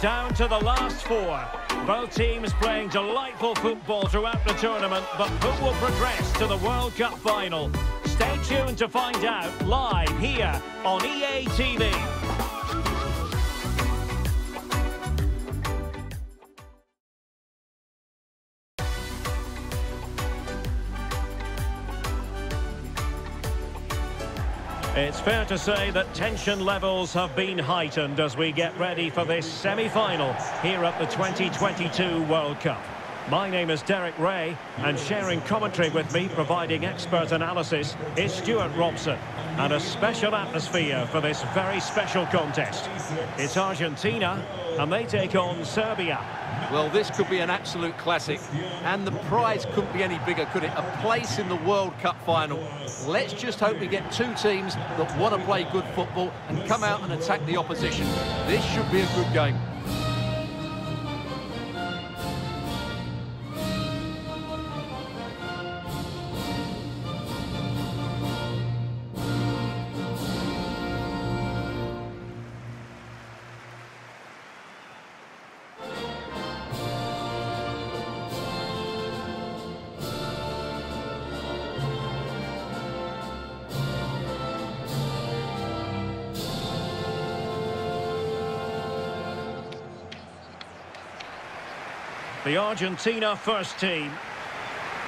down to the last four. Both teams playing delightful football throughout the tournament, but who will progress to the World Cup final? Stay tuned to find out live here on EA TV. It's fair to say that tension levels have been heightened as we get ready for this semi-final here at the 2022 World Cup. My name is Derek Rae, and sharing commentary with me, providing expert analysis, is Stewart Robson. And a special atmosphere for this very special contest. It's Argentina, and they take on Serbia. Well, this could be an absolute classic, and the prize couldn't be any bigger, could it? A place in the World Cup final. Let's just hope we get two teams that want to play good football and come out and attack the opposition. This should be a good game. The Argentina first team.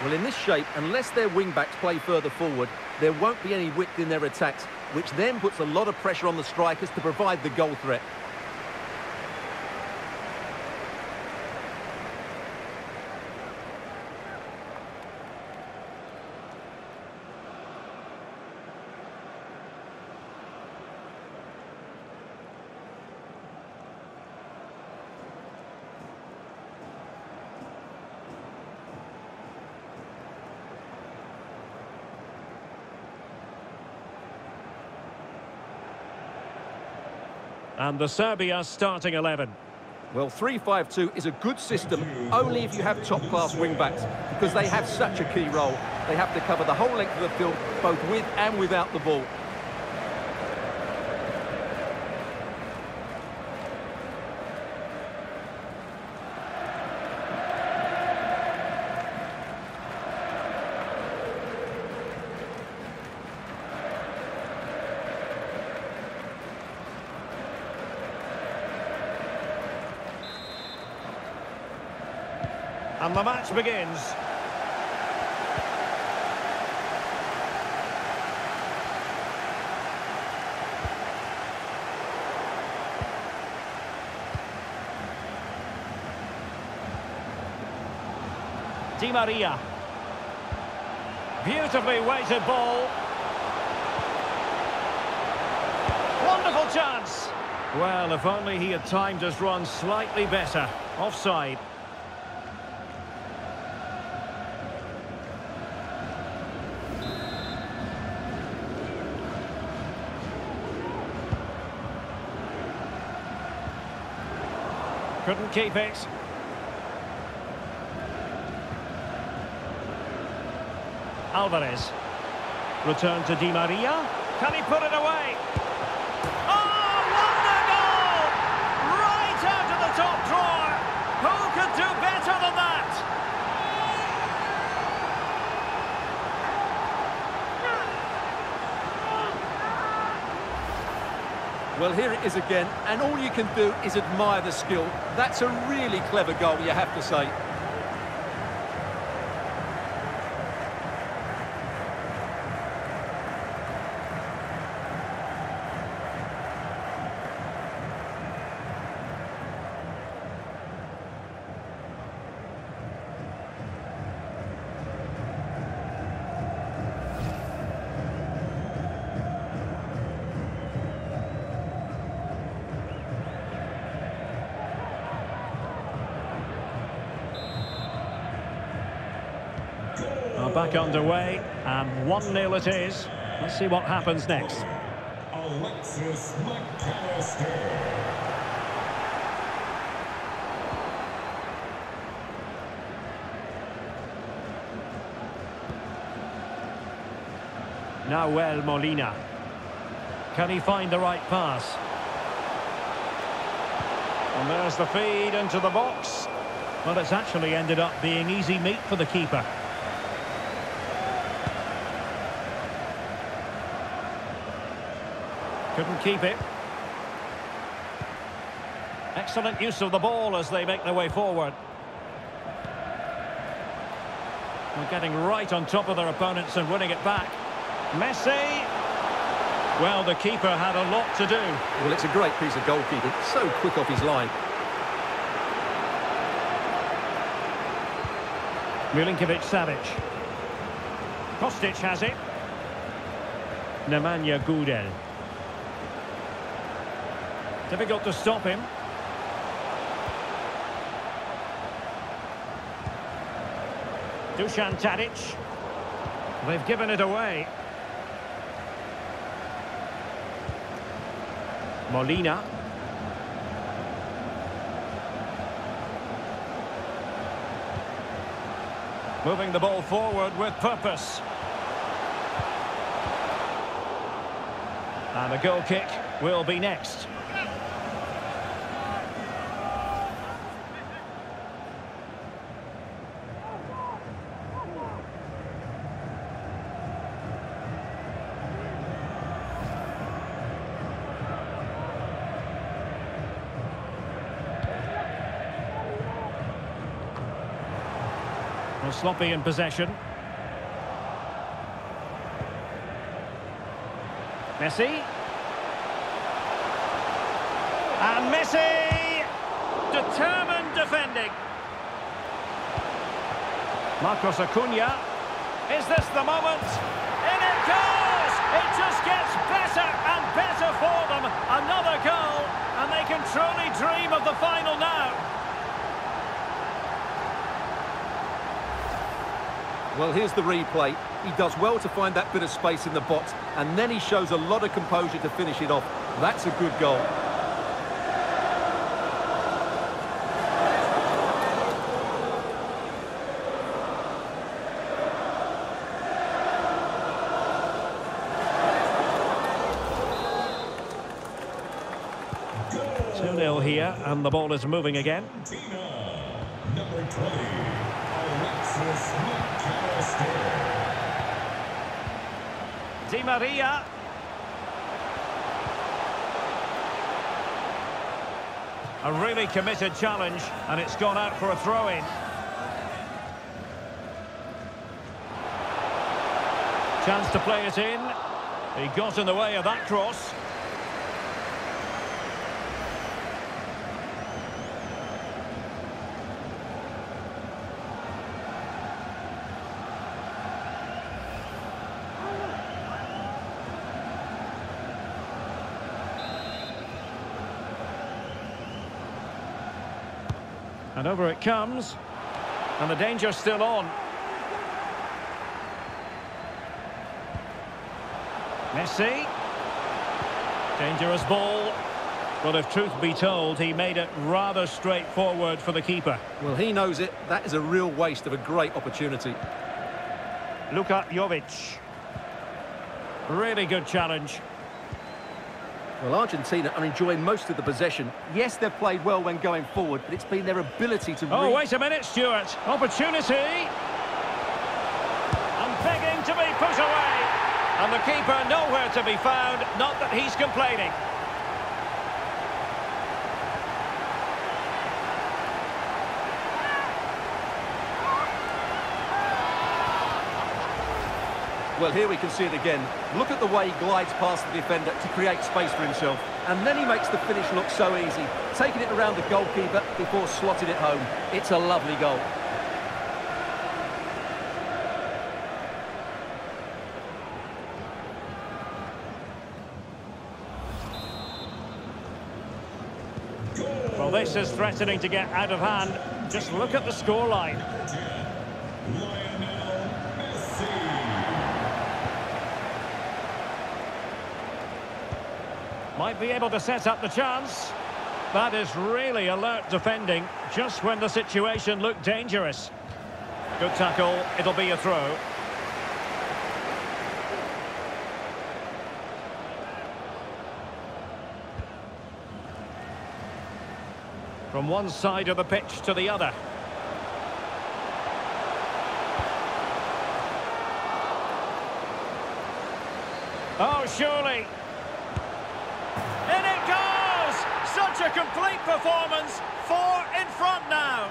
Well, in this shape, unless their wing-backs play further forward, there won't be any width in their attacks, which then puts a lot of pressure on the strikers to provide the goal threat. And the Serbia starting 11. Well, 3-5-2 is a good system only if you have top-class wing-backs because they have such a key role. They have to cover the whole length of the field, both with and without the ball. And the match begins. Di Maria. Beautifully weighted ball. Wonderful chance. Well, if only he had timed his run slightly better. Offside. Couldn't keep it. Alvarez. Return to Di Maria. Can he put it away? Oh, wonder goal! Right out of the top drawer. Who could do better than that? Well, here it is again, and all you can do is admire the skill. That's a really clever goal, you have to say. Are back underway, and 1-0 it is. Let's see what happens next. Alexis Mac Allister. Nahuel Molina. Can he find the right pass? And there's the feed into the box. Well, it's actually ended up being easy meat for the keeper. Couldn't keep it. Excellent use of the ball as they make their way forward. They're getting right on top of their opponents and winning it back. Messi. Well, the keeper had a lot to do. Well, it's a great piece of goalkeeping. So quick off his line. Milinkovic Savic. Kostic has it. Nemanja Gudelj. Difficult to stop him. Dusan Tadic. They've given it away. Molina. Moving the ball forward with purpose. And a goal kick will be next. Sloppy in possession. Messi. And Messi! Determined defending. Marcos Acuna. Is this the moment? In it goes! It just gets better and better for them. Another goal, and they can truly dream of the final now. Well, here's the replay. He does well to find that bit of space in the box, and then he shows a lot of composure to finish it off. That's a good goal. Goal. 2-0 here, and the ball is moving again. Argentina. Number 20, Alexis Mac Allister. Di Maria. A really committed challenge, and it's gone out for a throw-in. Chance to play it in. He got in the way of that cross. And over it comes. And the danger's still on. Messi. Dangerous ball. Well, if truth be told, he made it rather straightforward for the keeper. Well, he knows it. That is a real waste of a great opportunity. Luka Jovic. Really good challenge. Well, Argentina are enjoying most of the possession. Yes, they've played well when going forward, but it's been their ability to Oh, read- wait a minute, Stewart. Opportunity. And begging to be put away. And the keeper nowhere to be found. Not that he's complaining. Well, here we can see it again. Look at the way he glides past the defender to create space for himself. And then he makes the finish look so easy, taking it around the goalkeeper before slotting it home. It's a lovely goal. Well, this is threatening to get out of hand. Just look at the scoreline. Might be able to set up the chance. That is really alert defending, just when the situation looked dangerous. Good tackle, it'll be a throw. From one side of the pitch to the other. Oh, surely. Complete performance. Four in front now.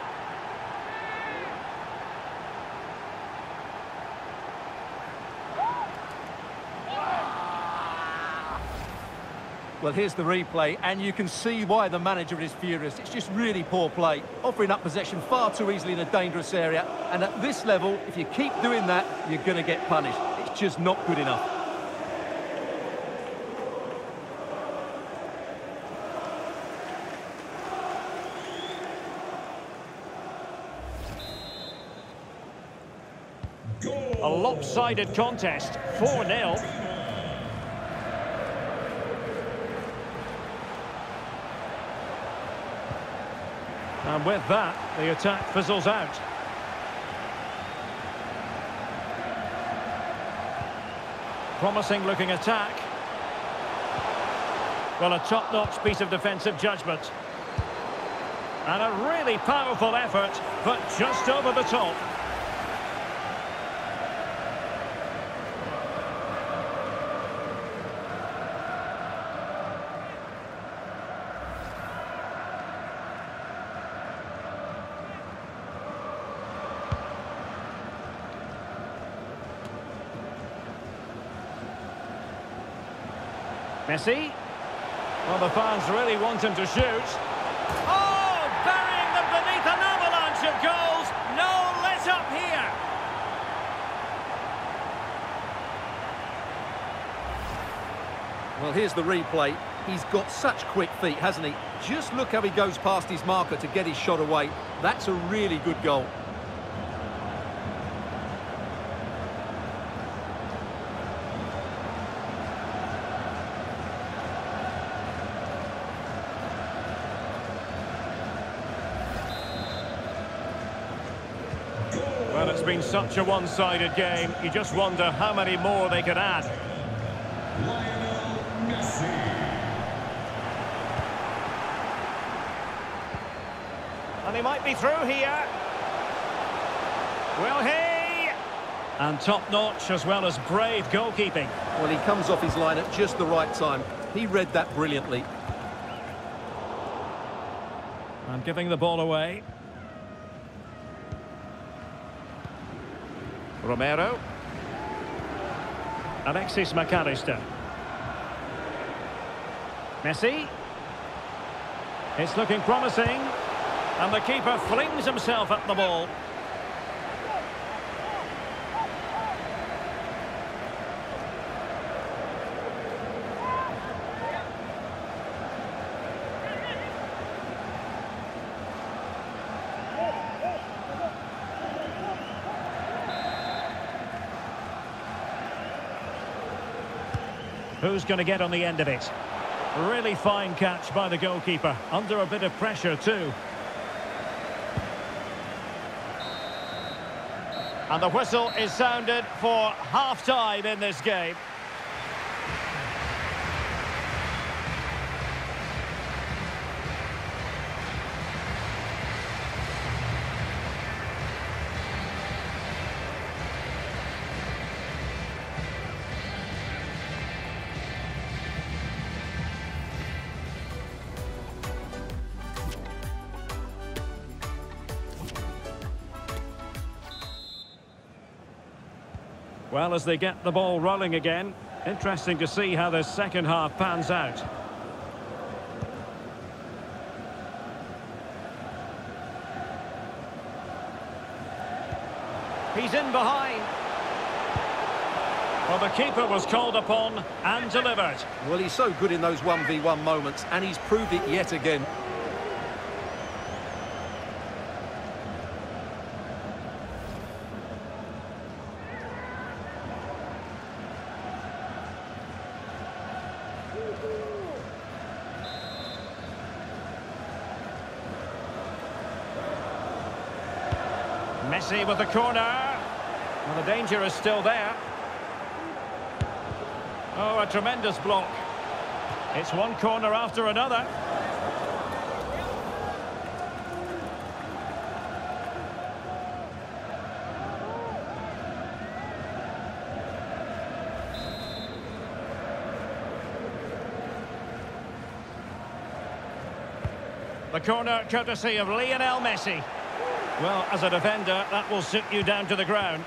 Well, here's the replay, and you can see why the manager is furious. It's just really poor play, offering up possession far too easily in a dangerous area. And at this level, if you keep doing that, you're going to get punished. It's just not good enough. A lopsided contest, 4-0. And with that, the attack fizzles out. Promising looking attack. Well, a top-notch piece of defensive judgment. And a really powerful effort, but just over the top. Messi. Well, the fans really want him to shoot. Oh, burying them beneath an avalanche of goals. No let up here. Well, here's the replay. He's got such quick feet, hasn't he? Just look how he goes past his marker to get his shot away. That's a really good goal. Well, it's been such a one-sided game. You just wonder how many more they could add. Lionel Messi. And he might be through here. Will he? And top-notch as well as brave goalkeeping. Well, he comes off his line at just the right time. He read that brilliantly. And giving the ball away. Romero. Alexis Mac Allister. Messi. It's looking promising. And the keeper flings himself at the ball. Who's going to get on the end of it? Really fine catch by the goalkeeper. Under a bit of pressure too. And the whistle is sounded for half-time in this game. Well, as they get the ball rolling again, interesting to see how the second half pans out. He's in behind. Well, the keeper was called upon and delivered. Well, he's so good in those 1v1 moments, and he's proved it yet again. Messi with the corner. Well, the danger is still there. Oh, a tremendous block. It's one corner after another. The corner courtesy of Lionel Messi. Well, as a defender, that will sit you down to the ground.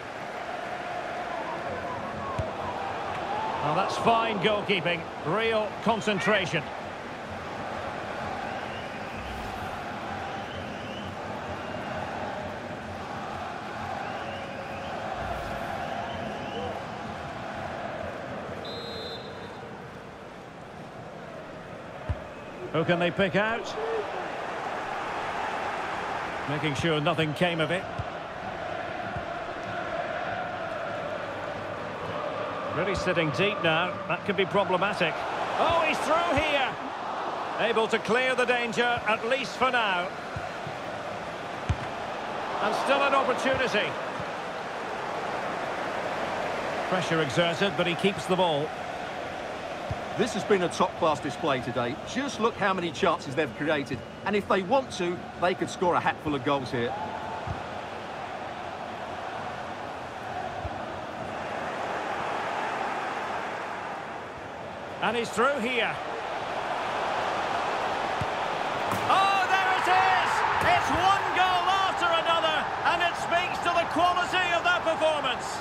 Now, that's fine goalkeeping. Real concentration. Who can they pick out? Making sure nothing came of it. Really sitting deep now. That could be problematic. Oh, he's through here. Able to clear the danger, at least for now. And still an opportunity. Pressure exerted, but he keeps the ball. This has been a top-class display today. Just look how many chances they've created. And if they want to, they could score a hatful of goals here. And he's through here. Oh, there it is! It's one goal after another, and it speaks to the quality of that performance.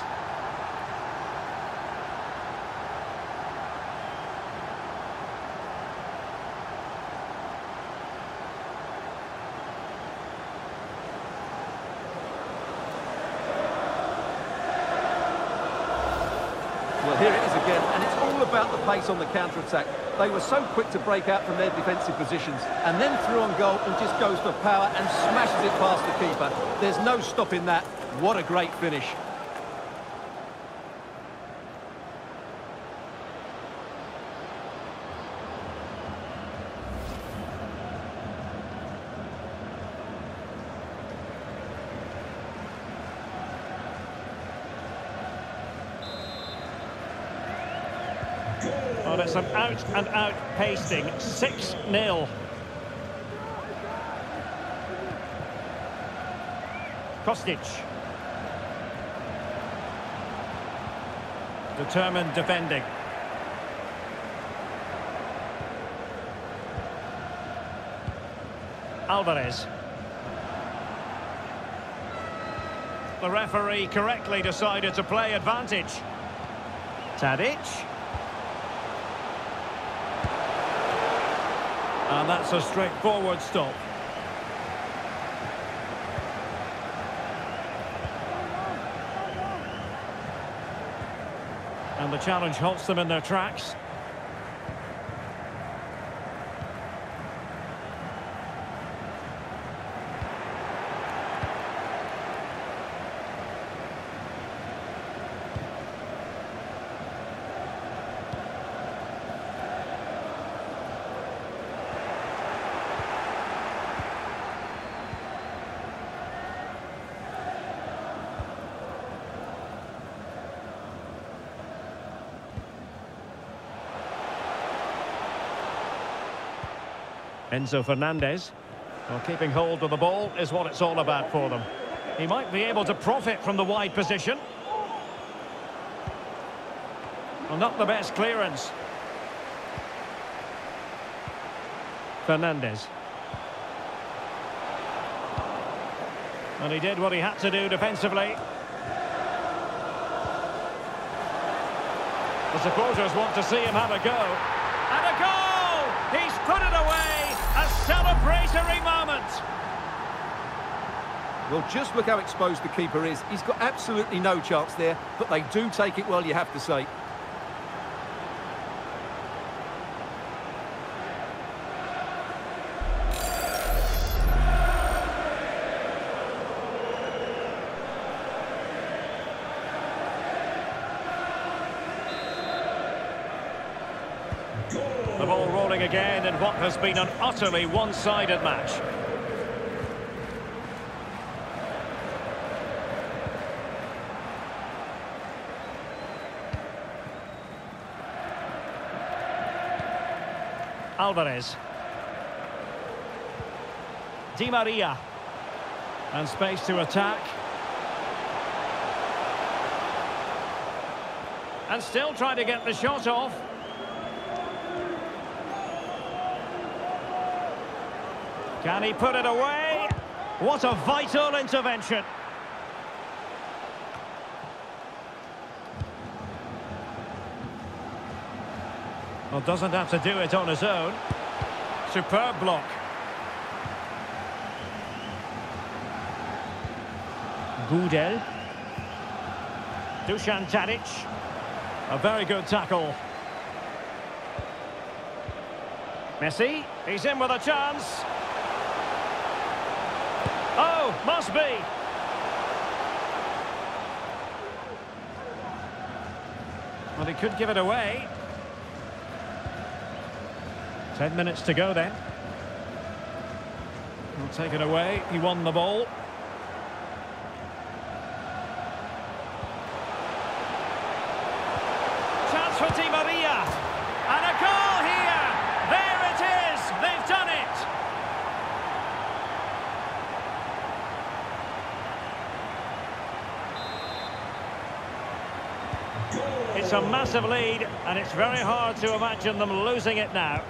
Well, here it is again, and it's all about the pace on the counter-attack. They were so quick to break out from their defensive positions, and then through on goal and just goes for power and smashes it past the keeper. There's no stopping that. What a great finish. Well, it's an out-and-out pasting. 6-0. Kostic. Determined defending. Alvarez. The referee correctly decided to play advantage. Tadic. And that's a straightforward stop. And the challenge halts them in their tracks. Enzo Fernandez. Well, keeping hold of the ball is what it's all about for them. He might be able to profit from the wide position. Well, not the best clearance. Fernandez. And he did what he had to do defensively. The supporters want to see him have a go. And a goal! He's put it away! A celebratory moment! Well, just look how exposed the keeper is. He's got absolutely no chance there, but they do take it well, you have to say. The ball rolling again in what has been an utterly one-sided match. Alvarez. Di Maria. And space to attack. And still trying to get the shot off. Can he put it away? What a vital intervention. Well, doesn't have to do it on his own. Superb block. Gudelj. Dusan Tadic. A very good tackle. Messi, he's in with a chance. Must be. Well, he could give it away. Ten minutes to go then. He'll take it away. He won the ball. Chance for Di Maria. And a goal here. There it is. They've done it. It's a massive lead, and it's very hard to imagine them losing it now.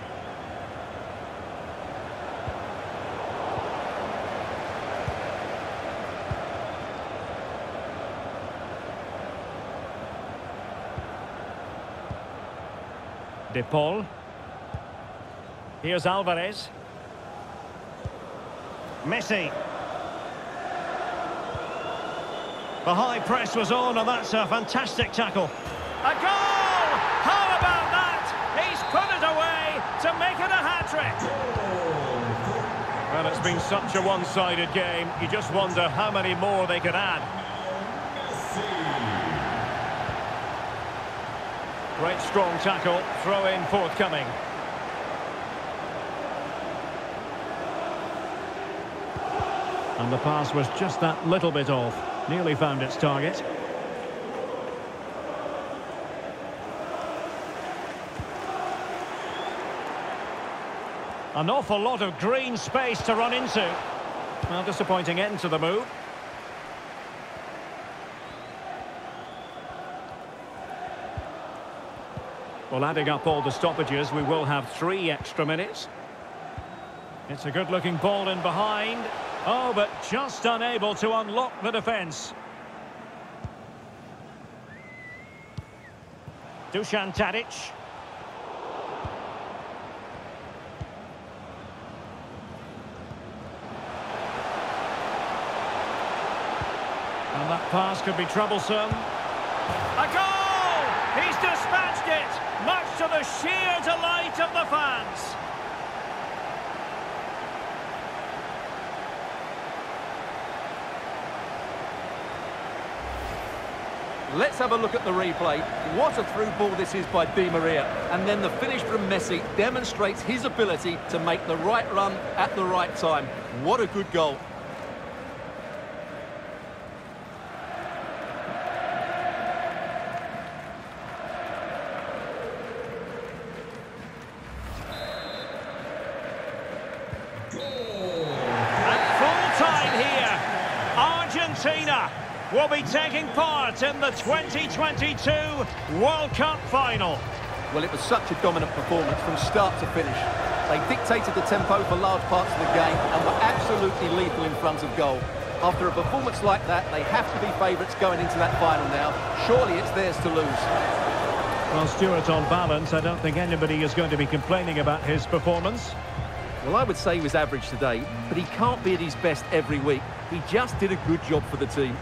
De Paul. Here's Alvarez. Messi. The high press was on, and that's a fantastic tackle. A goal! How about that? He's put it away to make it a hat-trick. Well, it's been such a one-sided game. You just wonder how many more they could add. Great strong tackle, throw in forthcoming. And the pass was just that little bit off. Nearly found its target. An awful lot of green space to run into. Well, disappointing end to the move. Well, adding up all the stoppages, we will have three extra minutes. It's a good-looking ball in behind. Oh, but just unable to unlock the defence. Dusan Tadic. That pass could be troublesome. A goal! He's dispatched it, much to the sheer delight of the fans. Let's have a look at the replay. What a through ball this is by Di Maria. And then the finish from Messi demonstrates his ability to make the right run at the right time. What a good goal. At full time here, Argentina will be taking part in the 2022 World Cup final. Well, it was such a dominant performance from start to finish. They dictated the tempo for large parts of the game and were absolutely lethal in front of goal. After a performance like that, they have to be favourites going into that final now. Surely it's theirs to lose. Well, Stewart, on balance, I don't think anybody is going to be complaining about his performance. Well, I would say he was average today, but he can't be at his best every week. He just did a good job for the team.